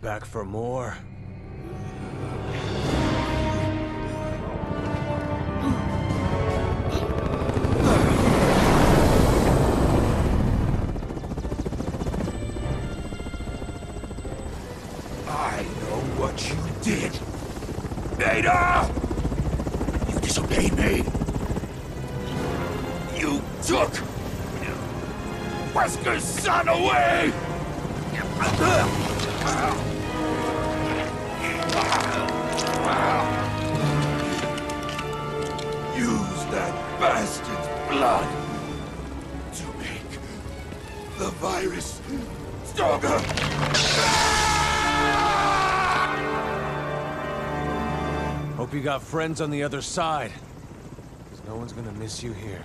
back for more. I know what you did. Ada! You disobeyed me. You took Wesker's son away! Use that bastard's blood to make the virus stronger! Hope you got friends on the other side. Because no one's gonna miss you here.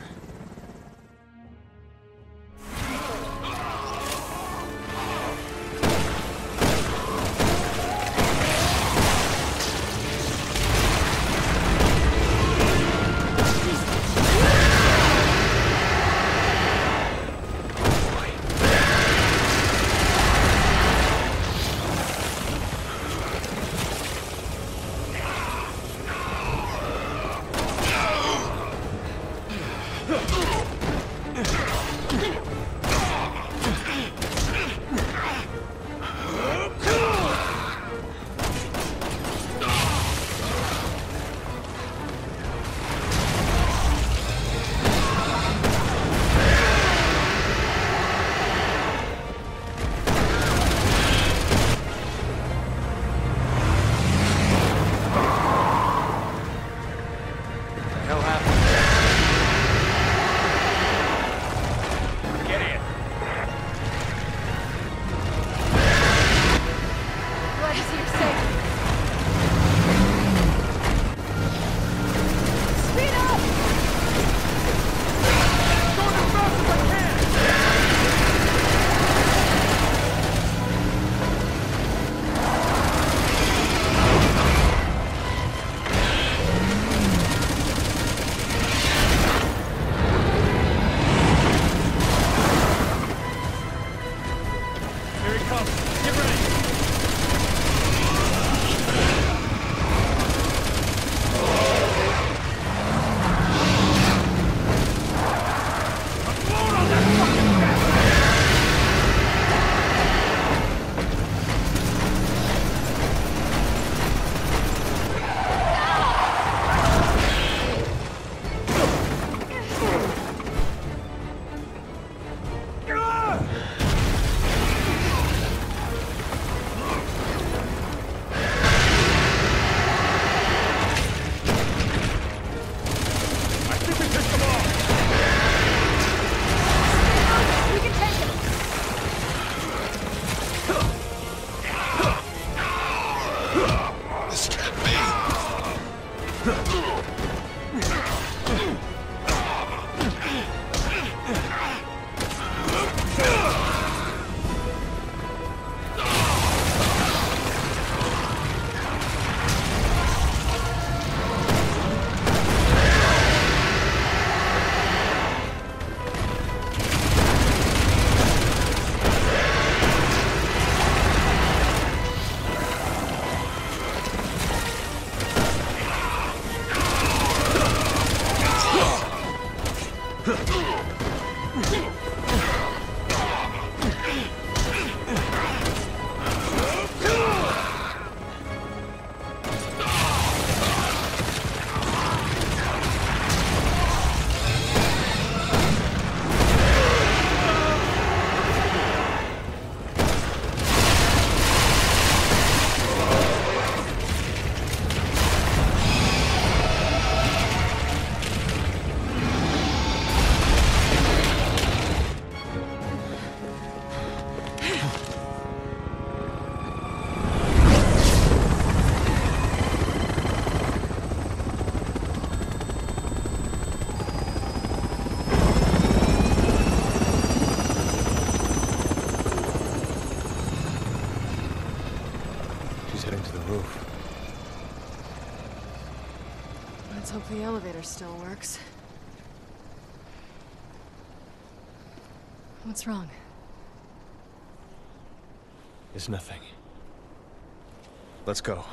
Roof. Let's hope the elevator still works. What's wrong? It's nothing. Let's go.